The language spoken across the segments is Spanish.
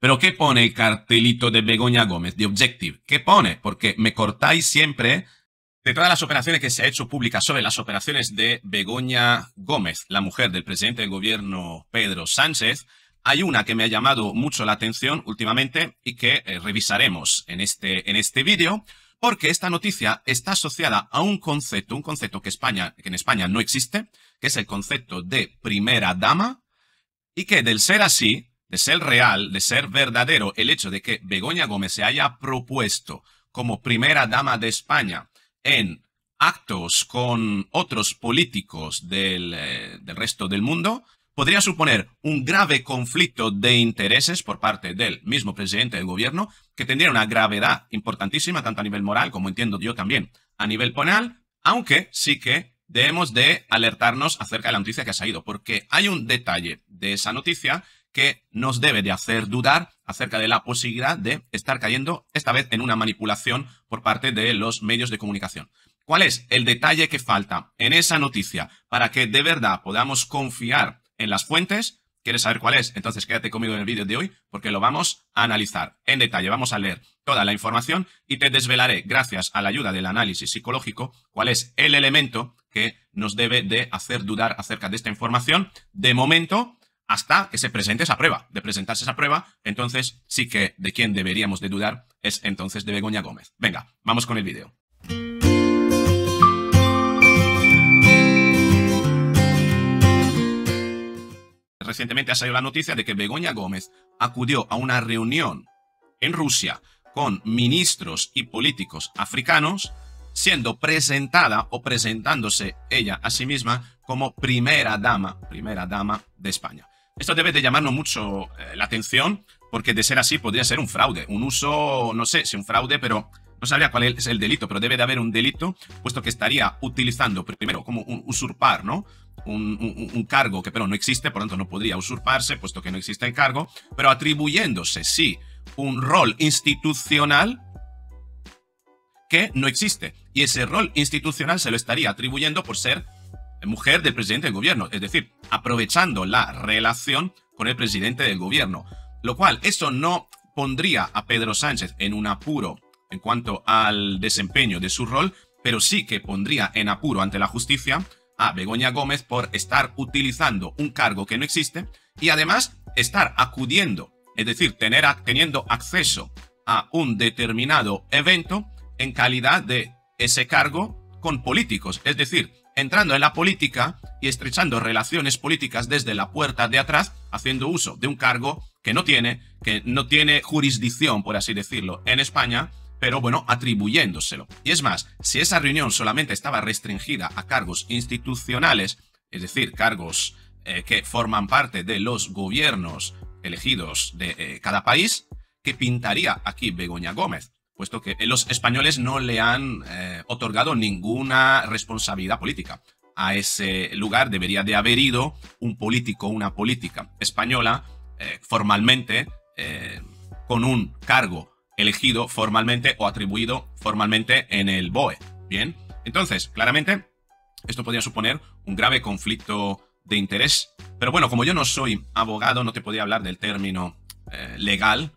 Pero ¿qué pone el cartelito de Begoña Gómez, de Objective? ¿Qué pone? Porque me cortáis siempre de todas las operaciones que se ha hecho públicas sobre las operaciones de Begoña Gómez, la mujer del presidente del gobierno Pedro Sánchez, hay una que me ha llamado mucho la atención últimamente y que eh, revisaremos en este, en este vídeo, porque esta noticia está asociada a un concepto, un concepto que, España, que en España no existe, que es el concepto de primera dama, y que del ser así, de ser real, de ser verdadero, el hecho de que Begoña Gómez se haya propuesto como primera dama de España en actos con otros políticos del, eh, del resto del mundo, podría suponer un grave conflicto de intereses por parte del mismo presidente del gobierno, que tendría una gravedad importantísima, tanto a nivel moral como entiendo yo también a nivel penal, aunque sí que debemos de alertarnos acerca de la noticia que ha salido, porque hay un detalle de esa noticia que nos debe de hacer dudar acerca de la posibilidad de estar cayendo esta vez en una manipulación por parte de los medios de comunicación. ¿Cuál es el detalle que falta en esa noticia para que de verdad podamos confiar en las fuentes? ¿Quieres saber cuál es? Entonces quédate conmigo en el vídeo de hoy porque lo vamos a analizar en detalle. Vamos a leer toda la información y te desvelaré, gracias a la ayuda del análisis psicológico, cuál es el elemento que nos debe de hacer dudar acerca de esta información. De momento, hasta que se presente esa prueba. De presentarse esa prueba, entonces sí que de quién deberíamos de dudar es entonces de Begoña Gómez. Venga, vamos con el vídeo. Recientemente ha salido la noticia de que Begoña Gómez acudió a una reunión en Rusia con ministros y políticos africanos, siendo presentada o presentándose ella a sí misma como primera dama, primera dama de España. Esto debe de llamarnos mucho eh, la atención, porque de ser así podría ser un fraude, un uso, no sé si un fraude, pero no sabría cuál es el delito, pero debe de haber un delito, puesto que estaría utilizando primero como un usurpar, ¿no? Un, cargo que pero no existe, por lo tanto no podría usurparse, puesto que no existe el cargo, pero atribuyéndose, sí, un rol institucional que no existe. Y ese rol institucional se lo estaría atribuyendo por ser mujer del presidente del gobierno, es decir, aprovechando la relación con el presidente del gobierno. Lo cual, eso no pondría a Pedro Sánchez en un apuro en cuanto al desempeño de su rol, pero sí que pondría en apuro ante la justicia a Begoña Gómez por estar utilizando un cargo que no existe y además estar acudiendo, es decir, tener, teniendo acceso a un determinado evento en calidad de ese cargo con políticos, es decir, entrando en la política y estrechando relaciones políticas desde la puerta de atrás, haciendo uso de un cargo que no tiene, que no tiene jurisdicción, por así decirlo, en España, pero bueno, atribuyéndoselo. Y es más, si esa reunión solamente estaba restringida a cargos institucionales, es decir, cargos eh, que forman parte de los gobiernos elegidos de eh, cada país, ¿qué pintaría aquí Begoña Gómez? Puesto que los españoles no le han eh, otorgado ninguna responsabilidad política. A ese lugar debería de haber ido un político, una política española, eh, formalmente, eh, con un cargo elegido formalmente o atribuido formalmente en el BOE. Bien, entonces, claramente, esto podría suponer un grave conflicto de interés. Pero bueno, como yo no soy abogado, no te podía hablar del término legal,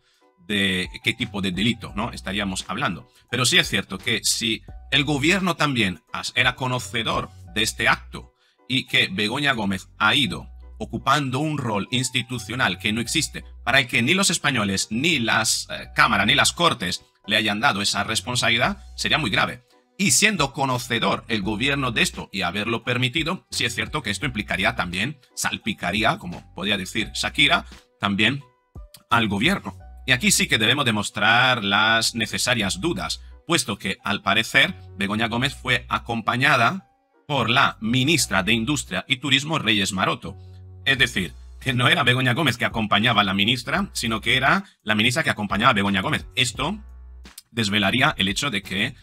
de qué tipo de delito ¿no? estaríamos hablando. Pero sí es cierto que si el gobierno también era conocedor de este acto y que Begoña Gómez ha ido ocupando un rol institucional que no existe, para el que ni los españoles, ni las eh, cámaras, ni las cortes le hayan dado esa responsabilidad, sería muy grave. Y siendo conocedor el gobierno de esto y haberlo permitido, sí es cierto que esto implicaría también, salpicaría, como podría decir Shakira, también al gobierno. Y aquí sí que debemos demostrar las necesarias dudas, puesto que, al parecer, Begoña Gómez fue acompañada por la ministra de Industria y Turismo Reyes Maroto. Es decir, que no era Begoña Gómez que acompañaba a la ministra, sino que era la ministra que acompañaba a Begoña Gómez. Esto desvelaría el hecho de que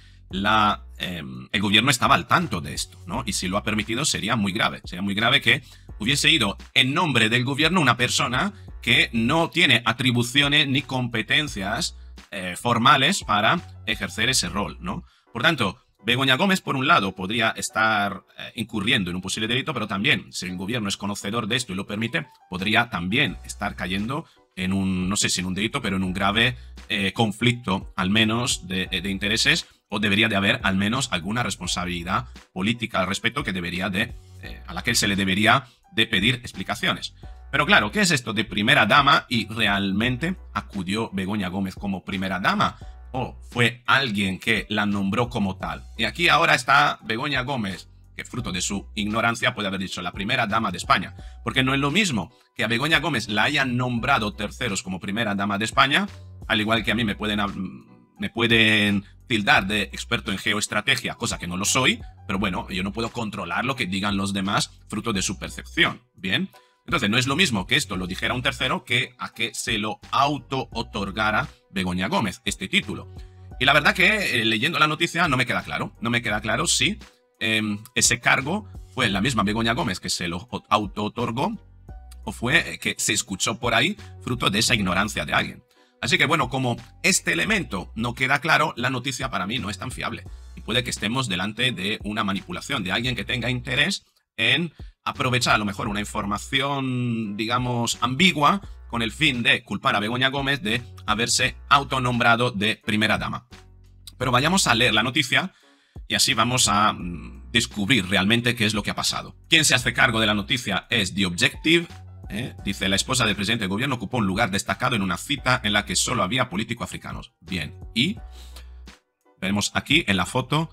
em, el gobierno estaba al tanto de esto, ¿no? Y si lo ha permitido sería muy grave. Sería muy grave que hubiese ido en nombre del gobierno una persona que no tiene atribuciones ni competencias eh, formales para ejercer ese rol, ¿no? Por tanto, Begoña Gómez, por un lado, podría estar eh, incurriendo en un posible delito, pero también, si el gobierno es conocedor de esto y lo permite, podría también estar cayendo en un, no sé en un delito, pero en un grave eh, conflicto, al menos, de, intereses, o debería de haber al menos alguna responsabilidad política al respecto que debería de, a la que se le debería de pedir explicaciones. Pero claro, ¿qué es esto de primera dama y realmente acudió Begoña Gómez como primera dama? ¿O fue alguien que la nombró como tal? Y aquí ahora está Begoña Gómez, que fruto de su ignorancia puede haber dicho la primera dama de España. Porque no es lo mismo que a Begoña Gómez la hayan nombrado terceros como primera dama de España, al igual que a mí me pueden, me pueden tildar de experto en geoestrategia, cosa que no lo soy, pero bueno, yo no puedo controlar lo que digan los demás fruto de su percepción. Bien. Entonces, no es lo mismo que esto lo dijera un tercero que a que se lo auto-otorgara Begoña Gómez, este título. Y la verdad que eh, leyendo la noticia no me queda claro. No me queda claro si em, ese cargo fue la misma Begoña Gómez que se lo auto-otorgó o fue eh, que se escuchó por ahí fruto de esa ignorancia de alguien. Así que bueno, como este elemento no queda claro, la noticia para mí no es tan fiable. Y puede que estemos delante de una manipulación de alguien que tenga interés en aprovechar a lo mejor una información, digamos, ambigua con el fin de culpar a Begoña Gómez de haberse autonombrado de primera dama. Pero vayamos a leer la noticia y así vamos a mm, descubrir realmente qué es lo que ha pasado. Quien se hace cargo de la noticia es The Objective. ¿eh? Dice, la esposa del presidente del gobierno ocupó un lugar destacado en una cita en la que solo había políticos africanos. Bien, y vemos aquí en la foto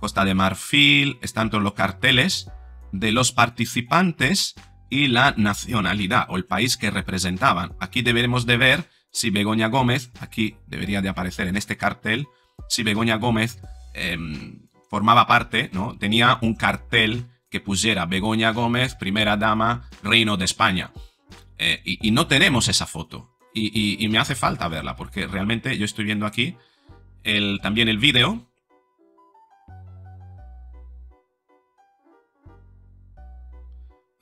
Costa de Marfil, están todos los carteles de los participantes y la nacionalidad o el país que representaban. Aquí deberemos de ver si Begoña Gómez, aquí debería de aparecer en este cartel, si Begoña Gómez em, formaba parte, ¿no? Tenía un cartel que pusiera Begoña Gómez, primera dama, reino de España. Eh, y, no tenemos esa foto. Y, me hace falta verla, porque realmente yo estoy viendo aquí el, también el vídeo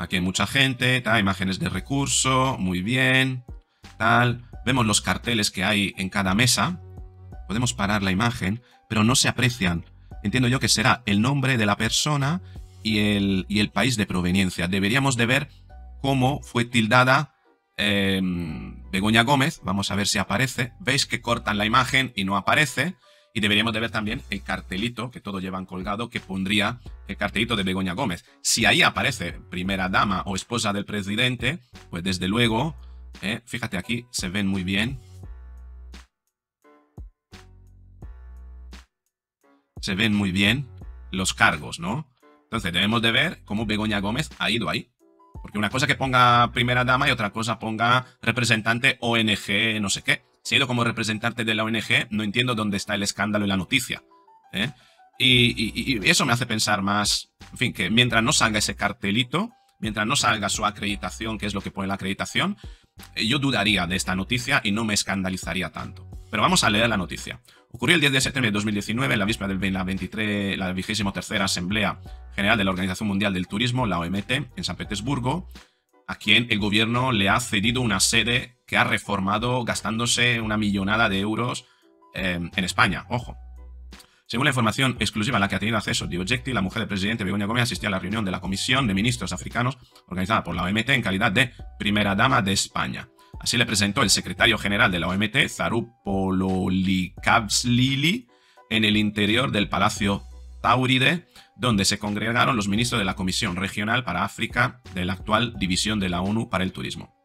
Aquí hay mucha gente, tal, imágenes de recurso, muy bien, tal. Vemos los carteles que hay en cada mesa. Podemos parar la imagen, pero no se aprecian. Entiendo yo que será el nombre de la persona y el, y el país de proveniencia. Deberíamos de ver cómo fue tildada em, Begoña Gómez. Vamos a ver si aparece. Veis que cortan la imagen y no aparece. Y deberíamos de ver también el cartelito que todos llevan colgado que pondría el cartelito de Begoña Gómez. Si ahí aparece primera dama o esposa del presidente, pues desde luego, eh, fíjate aquí, se ven muy bien. Se ven muy bien los cargos, ¿no? Entonces debemos de ver cómo Begoña Gómez ha ido ahí. Porque una cosa que ponga primera dama y otra cosa ponga representante ONG, no sé qué. Si ha ido como representante de la ONG, no entiendo dónde está el escándalo y la noticia. ¿eh? Y, eso me hace pensar más, en fin, que mientras no salga ese cartelito, mientras no salga su acreditación, que es lo que pone la acreditación, eh, yo dudaría de esta noticia y no me escandalizaría tanto. Pero vamos a leer la noticia. Ocurrió el 10 de septiembre de 2019, en la víspera de la, 23, la 23 Asamblea General de la Organización Mundial del Turismo, la OMT, en San Petersburgo, a quien el gobierno le ha cedido una sede que ha reformado gastándose una millonada de euros eh, en España. Ojo. Según la información exclusiva a la que ha tenido acceso The Objective, la mujer del presidente Begoña Gómez asistió a la reunión de la Comisión de Ministros Africanos organizada por la OMT en calidad de primera dama de España. Así le presentó el secretario general de la OMT, Zaru Lili, en el interior del Palacio Tauride, donde se congregaron los ministros de la Comisión Regional para África de la actual División de la ONU para el Turismo.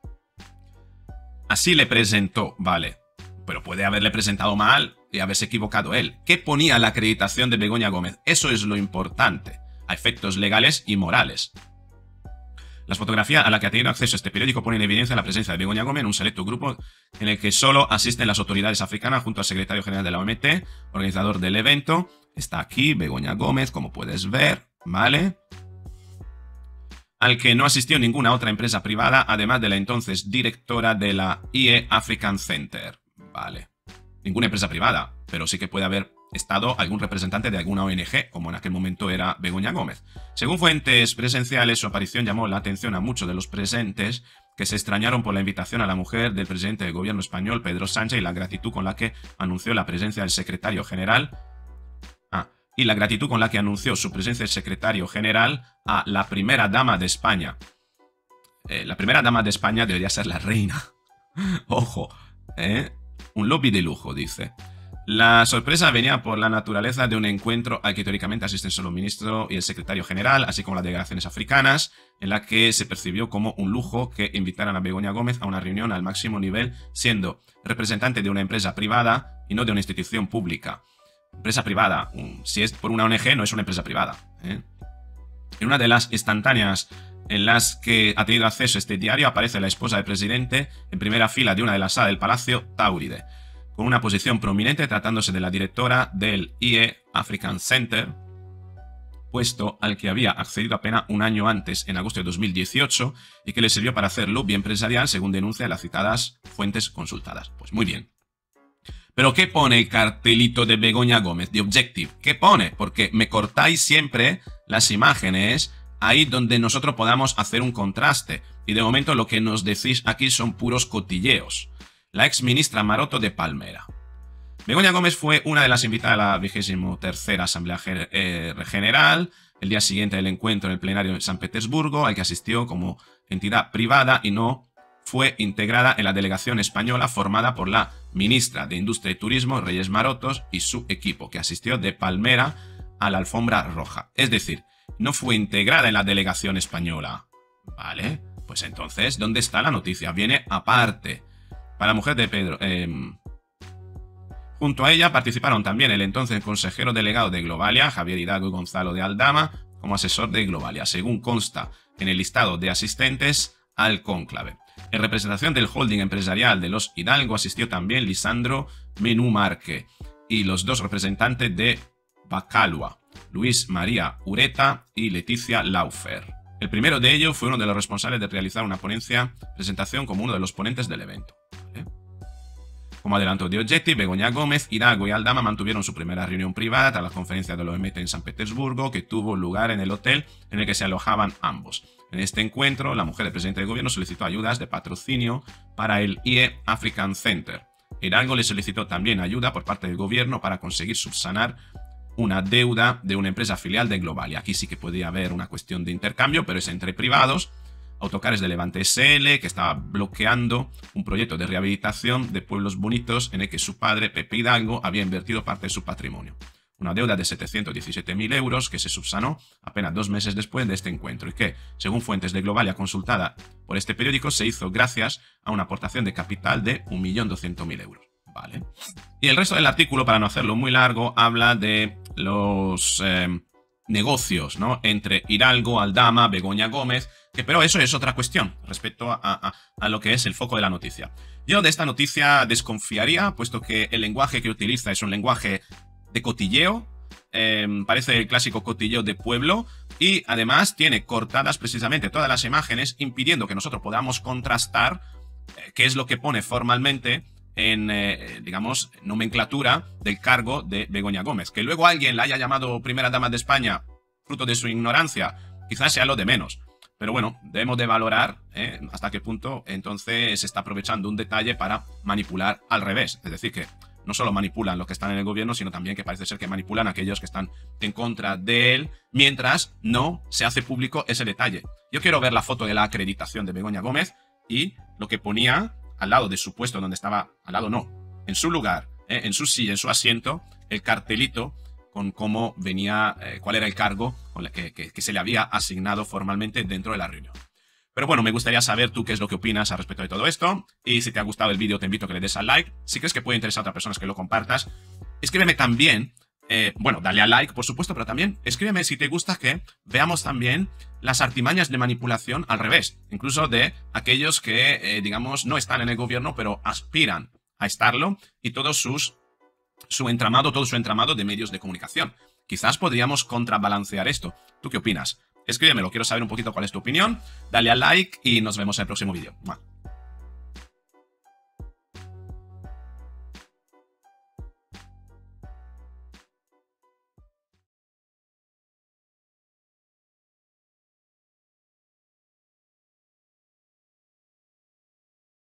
Así le presentó, vale, pero puede haberle presentado mal y haberse equivocado él. ¿Qué ponía la acreditación de Begoña Gómez? Eso es lo importante, a efectos legales y morales. Las fotografías a la que ha tenido acceso este periódico ponen en evidencia la presencia de Begoña Gómez en un selecto grupo en el que solo asisten las autoridades africanas junto al secretario general de la OMT, organizador del evento, Está aquí Begoña Gómez, como puedes ver, ¿vale? Al que no asistió ninguna otra empresa privada, además de la entonces directora de la IE African Center. Vale. Ninguna empresa privada, pero sí que puede haber estado algún representante de alguna ONG, como en aquel momento era Begoña Gómez. Según fuentes presenciales, su aparición llamó la atención a muchos de los presentes que se extrañaron por la invitación a la mujer del presidente del gobierno español, Pedro Sánchez, y la gratitud con la que anunció la presencia del secretario general y la gratitud con la que anunció su presencia el secretario general a la primera dama de España. Eh, la primera dama de España debería ser la reina. Ojo, ¿eh? Un lobby de lujo, dice. La sorpresa venía por la naturaleza de un encuentro al que teóricamente asisten solo el ministro y el secretario general, así como las delegaciones africanas, en la que se percibió como un lujo que invitaran a Begoña Gómez a una reunión al máximo nivel, siendo representante de una empresa privada y no de una institución pública. Empresa privada, si es por una ONG, no es una empresa privada. ¿eh? En una de las instantáneas en las que ha tenido acceso este diario aparece la esposa del presidente en primera fila de una de las salas del Palacio Tauride con una posición prominente tratándose de la directora del IE African Center, puesto al que había accedido apenas un año antes, en agosto de 2018, y que le sirvió para hacer lobby empresarial, según denuncia las citadas fuentes consultadas. Pues muy bien. Pero ¿qué pone el cartelito de Begoña Gómez, de Objective? ¿Qué pone? Porque me cortáis siempre las imágenes ahí donde nosotros podamos hacer un contraste. Y de momento lo que nos decís aquí son puros cotilleos la ex ministra Maroto de Palmera. Begoña Gómez fue una de las invitadas a la vigésimo tercera Asamblea eh, General, el día siguiente del encuentro en el plenario de San Petersburgo, al que asistió como entidad privada y no fue integrada en la delegación española formada por la ministra de Industria y Turismo, Reyes Marotos, y su equipo, que asistió de Palmera a la alfombra roja. Es decir, no fue integrada en la delegación española. ¿Vale? Pues entonces, ¿dónde está la noticia? Viene aparte. Para la mujer de Pedro. Em, junto a ella participaron también el entonces consejero delegado de Globalia, Javier Hidalgo y Gonzalo de Aldama, como asesor de Globalia, según consta en el listado de asistentes al cónclave. En representación del holding empresarial de los Hidalgo asistió también Lisandro Menumarque y los dos representantes de Bacalua, Luis María Ureta y Leticia Laufer. El primero de ellos fue uno de los responsables de realizar una ponencia presentación como uno de los ponentes del evento. Como adelanto de Objective, Begoña Gómez, Hidalgo y Aldama mantuvieron su primera reunión privada tras la conferencia de la OMT en San Petersburgo, que tuvo lugar en el hotel en el que se alojaban ambos. En este encuentro, la mujer del presidente del gobierno solicitó ayudas de patrocinio para el IE African Center. Hidalgo le solicitó también ayuda por parte del gobierno para conseguir subsanar una deuda de una empresa filial de Global. Y aquí sí que podía haber una cuestión de intercambio, pero es entre privados Autocares de Levante SL, que estaba bloqueando un proyecto de rehabilitación de pueblos bonitos en el que su padre, Pepe Hidalgo, había invertido parte de su patrimonio. Una deuda de 717.000 euros que se subsanó apenas dos meses después de este encuentro y que, según fuentes de Globalia consultada por este periódico, se hizo gracias a una aportación de capital de 1.200.000 euros. Vale. Y el resto del artículo, para no hacerlo muy largo, habla de los eh, negocios ¿no? entre Hidalgo, Aldama, Begoña Gómez, pero eso es otra cuestión respecto a, lo que es el foco de la noticia. Yo de esta noticia desconfiaría, puesto que el lenguaje que utiliza es un lenguaje de cotilleo, em, parece el clásico cotilleo de pueblo, y además tiene cortadas precisamente todas las imágenes, impidiendo que nosotros podamos contrastar eh, qué es lo que pone formalmente en, eh, digamos, nomenclatura del cargo de Begoña Gómez. Que luego alguien la haya llamado primera dama de España fruto de su ignorancia, quizás sea lo de menos. Pero bueno, debemos de valorar ¿eh? hasta qué punto entonces se está aprovechando un detalle para manipular al revés. Es decir, que no solo manipulan los que están en el gobierno, sino también que parece ser que manipulan a aquellos que están en contra de él, mientras no se hace público ese detalle. Yo quiero ver la foto de la acreditación de Begoña Gómez y lo que ponía al lado de su puesto donde estaba, al lado no, en su lugar, ¿eh? en su silla, en su asiento, el cartelito con cómo venía, eh, cuál era el cargo que, que, se le había asignado formalmente dentro de la reunión. Pero bueno, me gustaría saber tú qué es lo que opinas al respecto de todo esto. Y si te ha gustado el vídeo, te invito a que le des al like. Si crees que puede interesar a otras personas, que lo compartas. Escríbeme también, eh, bueno, dale al like, por supuesto, pero también escríbeme si te gusta que veamos también las artimañas de manipulación al revés. Incluso de aquellos que, eh, digamos, no están en el gobierno, pero aspiran a estarlo. Y todos sus su entramado, todo su entramado de medios de comunicación. Quizás podríamos contrabalancear esto. ¿Tú qué opinas? Escríbemelo, quiero saber un poquito cuál es tu opinión. Dale al like y nos vemos en el próximo vídeo.